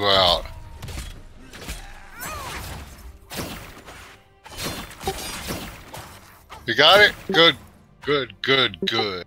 you out. You got it? Good, good, good, good.